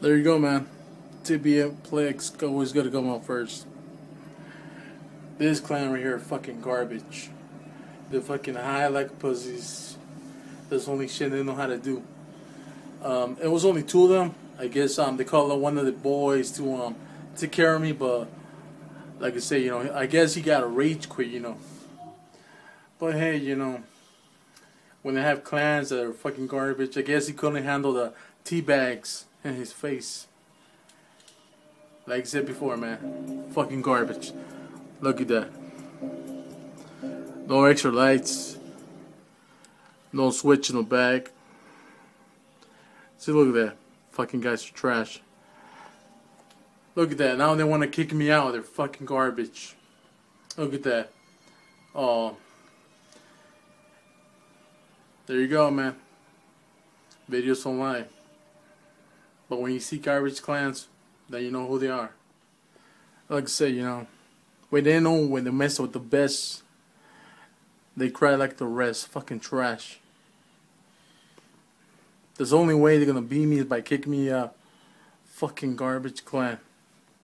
There you go, man. TBM Plex always gotta come out first. This clan right here, fucking garbage. They're fucking high like pussies. That's only shit they know how to do. Um, it was only two of them. I guess um, they called one of the boys to um take care of me, but like I say, you know, I guess he got a rage quit, you know. But hey, you know, when they have clans that are fucking garbage, I guess he couldn't handle the tea bags in his face. Like I said before, man, fucking garbage. Look at that. No extra lights. No switch in the back. See, look at that. Fucking guys are trash. Look at that. Now they want to kick me out. They're fucking garbage. Look at that. Oh. There you go, man. Videos online. But when you see garbage clans, then you know who they are. Like I said, you know, when they know when they mess with the best, they cry like the rest. Fucking trash. The only way they're gonna beat me is by kicking me out. Fucking garbage clan.